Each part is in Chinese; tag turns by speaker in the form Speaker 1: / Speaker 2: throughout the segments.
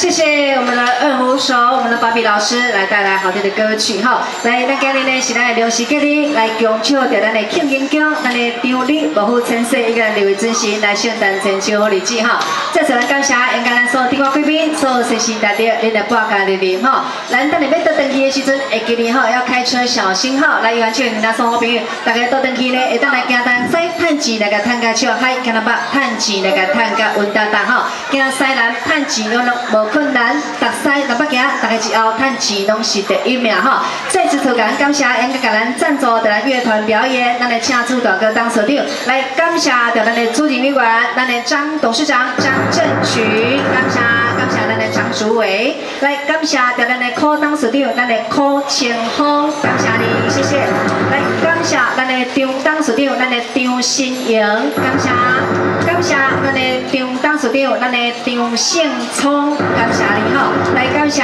Speaker 1: 谢谢。二胡手，我们的芭比老师来带来好听的歌曲哈。来，那今日呢是咱的刘氏吉利来强唱着咱的庆英奖，咱的张礼保护千岁，一个六位尊神来宣传千秋日子哈。再次来感谢应该咱所有听话贵宾，所有悉心大德，恁的半家的人哈。咱等你要到登机的时阵，会记得哈要开车小心哈。来，完全咱所有朋友，大家到登机呢会当来行单西探钱那个探家笑嗨，加拿大探钱那个探家温达达哈。行西南探钱拢无困难，大西南北行，大家之后探钱拢是第一名哈。再次特感感谢感谢咱赞助的咱乐团表演，咱的请朱大哥当首领，来感谢着咱的主理委员，咱的张董事长张正群，感谢感谢主委，来感谢咱的科董事长，咱的柯清峰，感谢你，谢谢。来感谢咱的张董事长，咱的张新颖，感谢感谢咱的张董事长，咱的张胜聪，感谢你哈。来感谢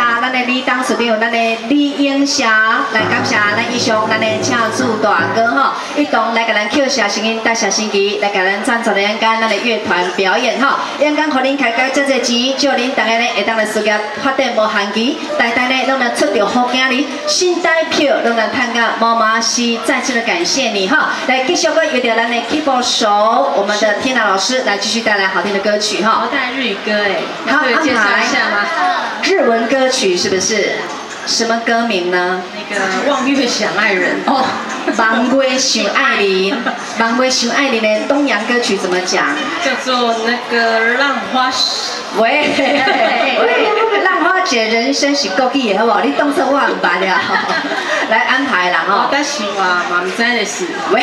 Speaker 1: 当首长，咱的李英霞，来感谢咱以上咱的庆祝大哥哈，一同来给咱扣下声音，带下升旗，来给咱赞助人间咱的乐团表演哈。人间互恁开开这这钱，叫恁大家呢会当来事业发展无限期，代代呢拢能出着好囝哩，新台票拢来探到妈妈西，再次的感谢你哈。来继续个有点咱的 keyboard 手，我们的天娜老师来继续带来好听的歌曲哈。
Speaker 2: 我带日语歌哎，
Speaker 1: 好
Speaker 2: 可以介绍一下吗？
Speaker 1: 日文歌曲是不是？什么歌名呢？
Speaker 2: 那个望月想爱人
Speaker 1: 哦，望归想爱你，望归想爱你的东洋歌曲怎么讲？
Speaker 2: 叫做那个浪花。
Speaker 1: 喂，喂，浪花姐人生是国语的好不好？你动作我唔白了，来安排啦哈。
Speaker 2: 但是我嘛唔知的是，
Speaker 1: 喂，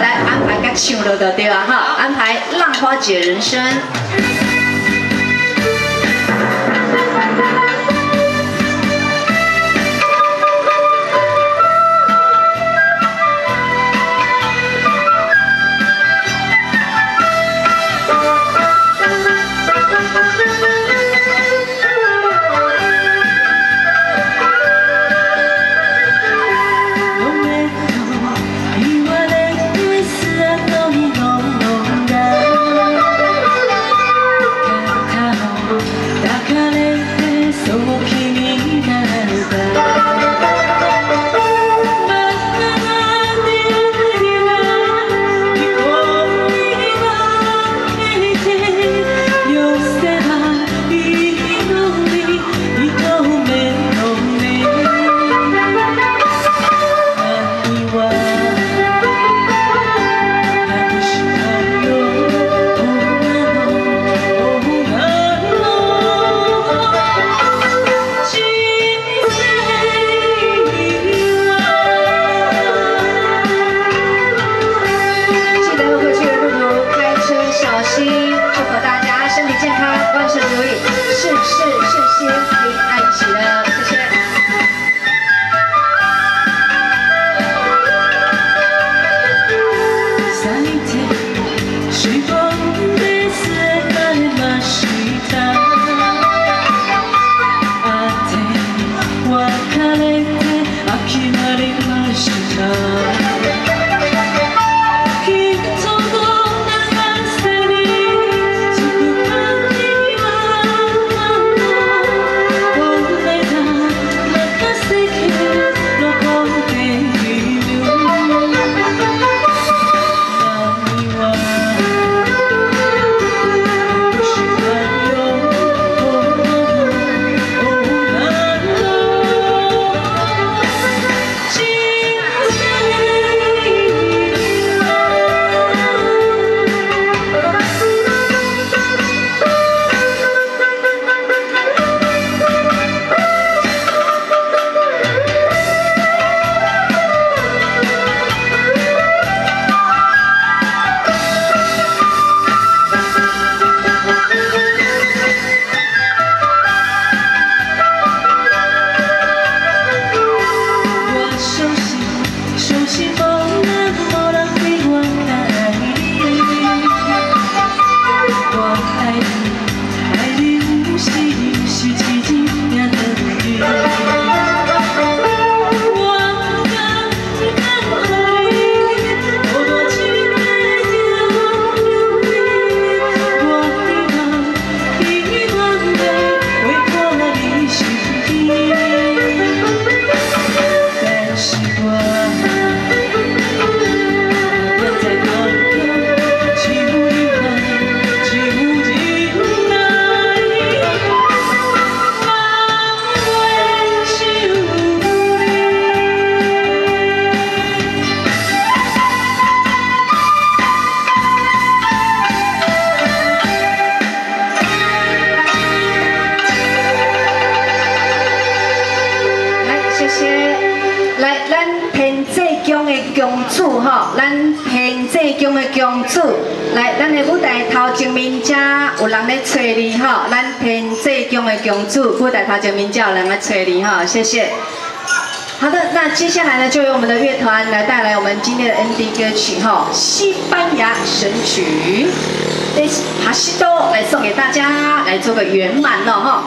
Speaker 1: 来安排个唱了就对吧哈？安排浪花姐人生。来找你哈，咱天济宫的公主，舞台头前面遮有人咧找你哈，谢谢。好的，那接下来呢，就由我们的乐团来带来我们今天的 ND 歌曲哈，西班牙神曲《哈西多》来送给大家，来做个圆满了哈。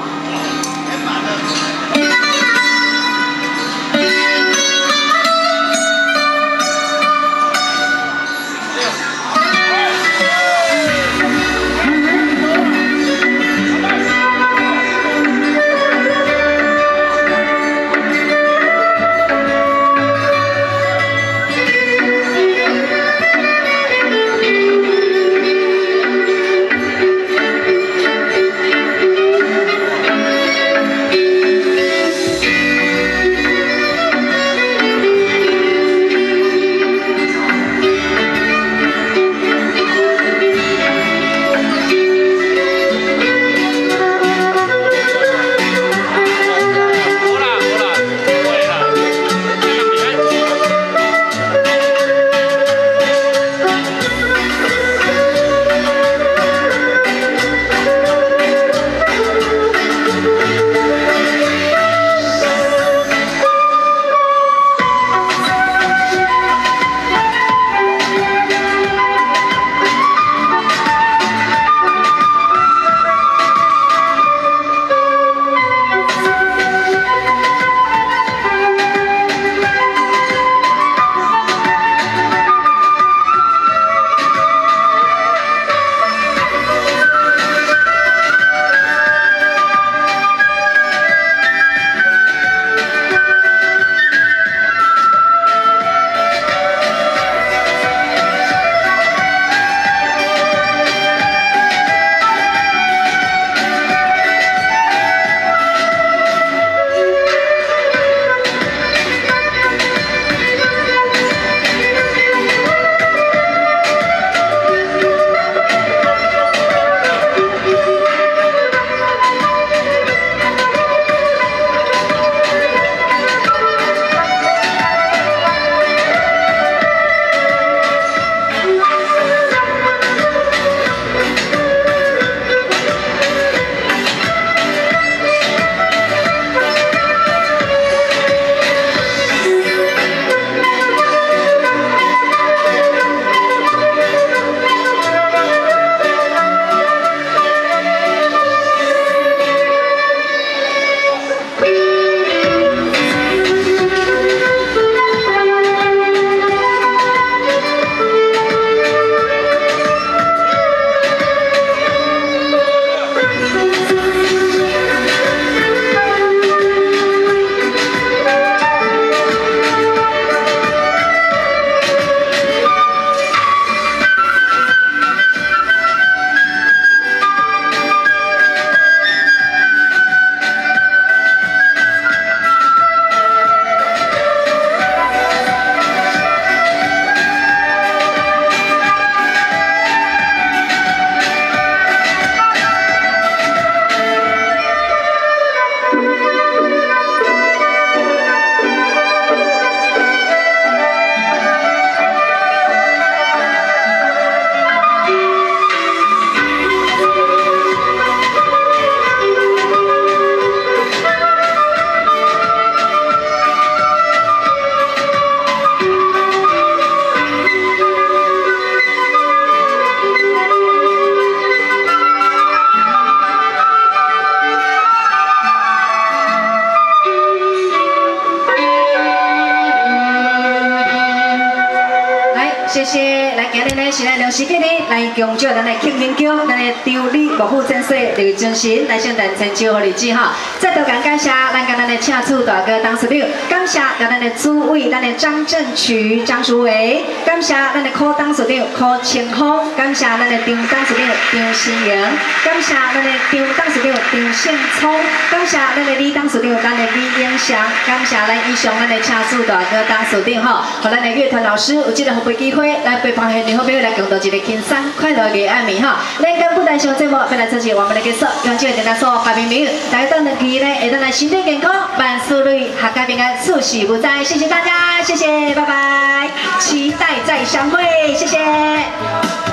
Speaker 1: 谢谢，来今日呢是咱刘氏吉呢来恭祝咱的庆元宫，咱的张李国父先生刘尊神来向咱千秋贺日子哈。再度感感谢咱跟咱的请出大哥当司令，感谢跟咱的主委咱的张正渠张淑伟，感谢咱的科当司令柯清峰，感谢咱的张当司令张新莹，感谢咱的张当司令张胜聪，感谢咱的李董事长，咱的李英祥，感谢咱以上咱的车主大哥董事长吼，和咱的乐团老师有这个互动机会，来陪伴现场好朋友来共度一个轻松快乐的暗暝哈。咱今不单上节目，本来这是我们的结束，用这个电台所发明名，大家到两期呢，会当来身体健康，万事如意，阖家平安，处事不灾。谢谢大家，谢谢，拜拜，期待再相会，谢谢。